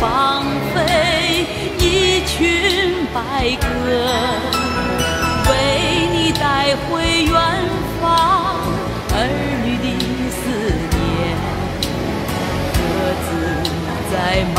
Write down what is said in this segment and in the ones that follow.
放飞一群白鸽，为你带回远方儿女的思念。鸽子在忙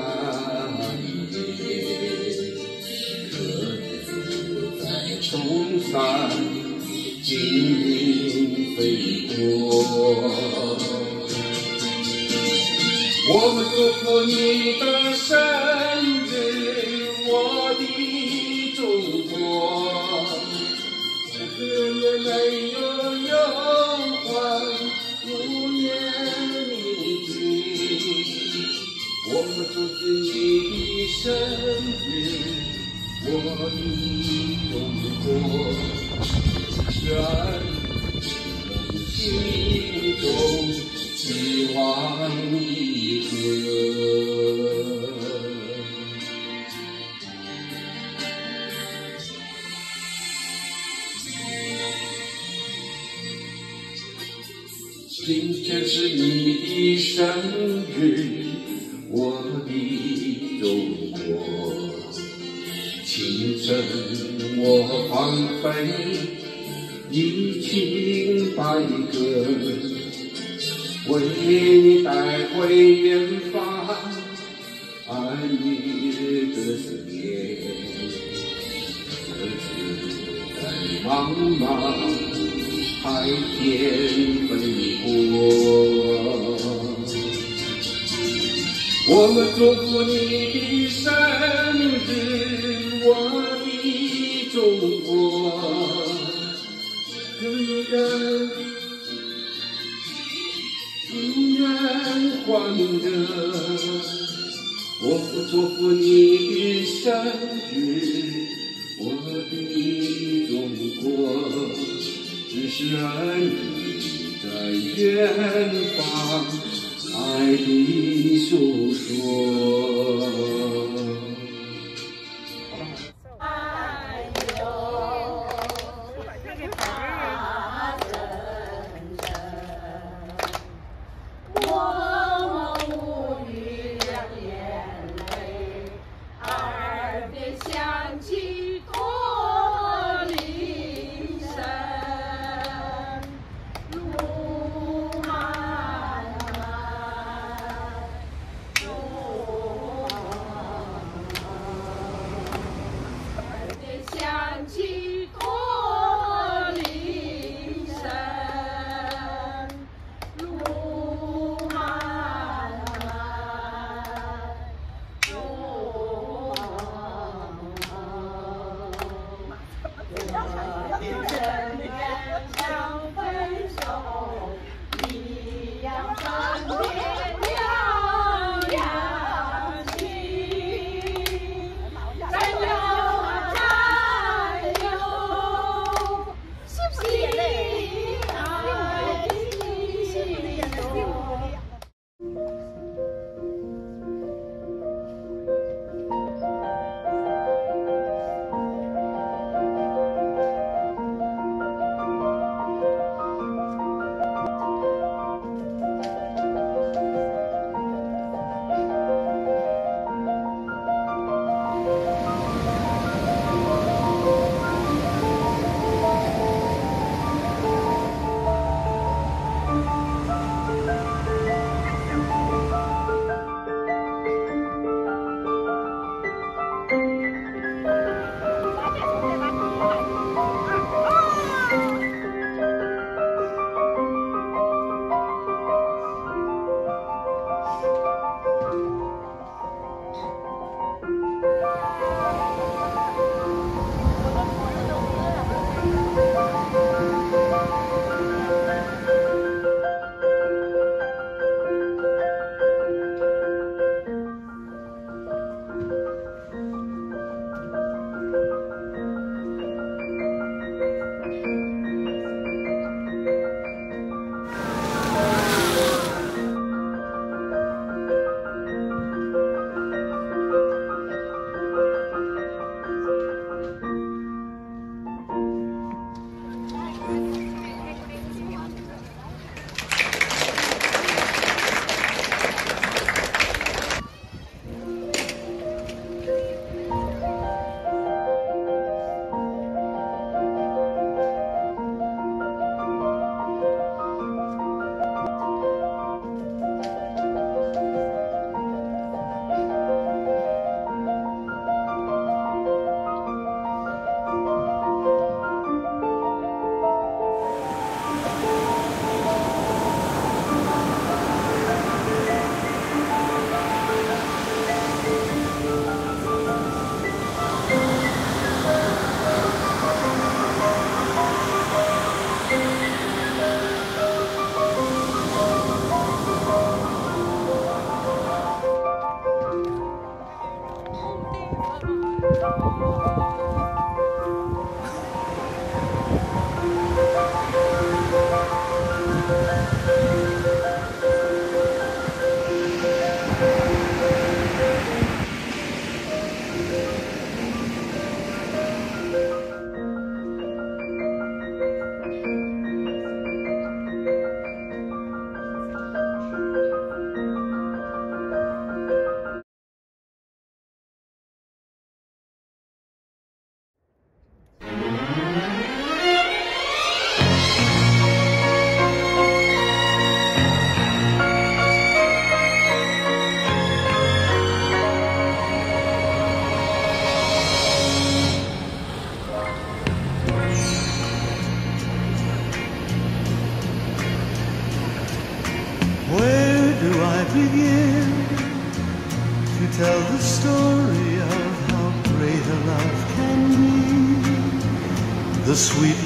榄叶，鸽子在崇山峻岭飞过。我们祝福你的生我的中国。人们心中希望一个。今天是你的生日，我的中国。清晨我放飞一群白鸽，为你带回远方儿女的思念。鸽子在茫茫海天飞过。我们祝福你的生日，我的中国。人人永远欢乐。我们祝福你的生日，我的中国。只是儿女在远方爱的诉说。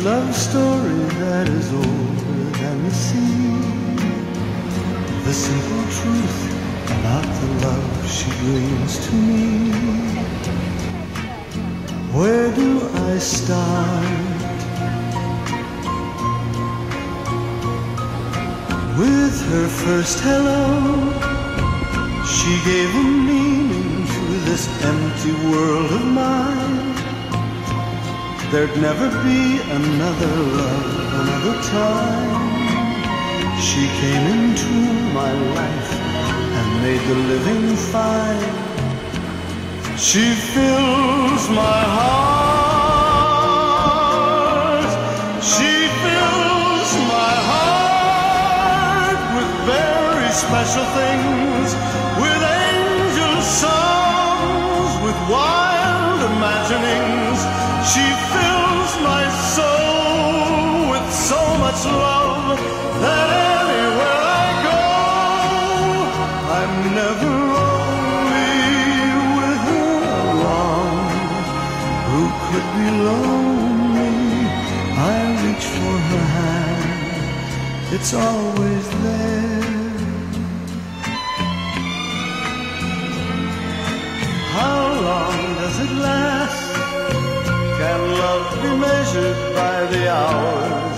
Love story that is older than the sea. The simple truth about the love she brings to me. Where do I start? With her first hello, she gave a meaning to this empty world of mine. There'd never be another love, another time. She came into my life and made the living fine. She fills my heart. She fills my heart with very special things, it's always there. How long does it last? Can love be measured by the hours